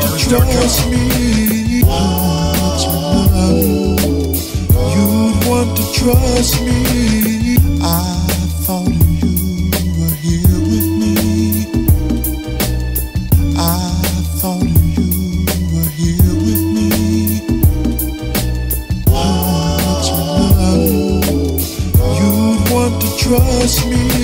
to trust me. You'd want to trust me. I thought you were here with me. I thought you were here with me. You'd want to trust me.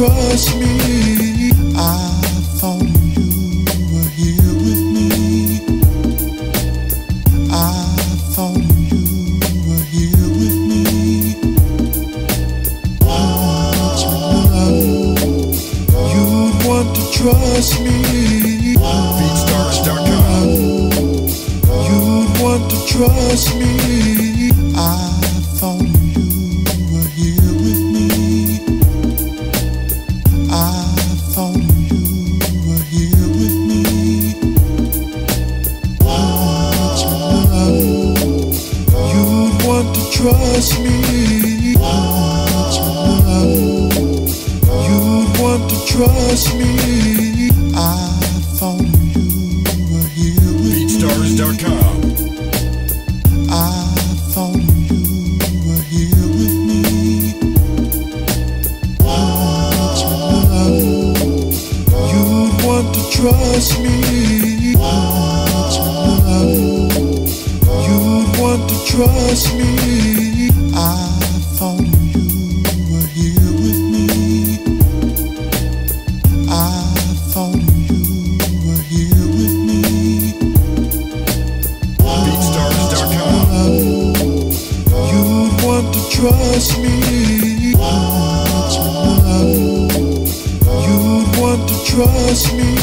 trust me. I thought you were here with me. I thought you were here with me. You'd want to trust me. You'd want to trust me. Want to trust me. You'd want to trust me. I thought you were here with. BeatStars.com. I thought you were here with me. You'd want to trust me. Want to trust me. I thought you were here with me. I thought you were here with me. You'd want to trust me. You'd want to trust me.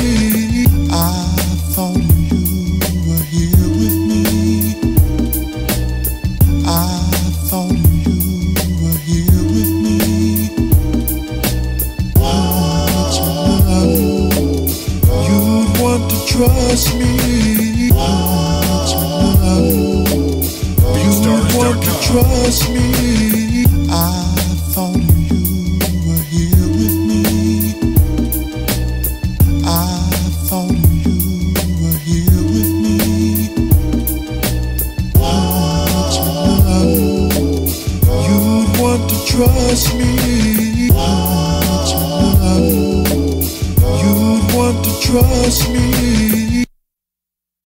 Trust me. You'd want to trust me. I thought you were here with me. I thought you were here with me. You'd want to trust me.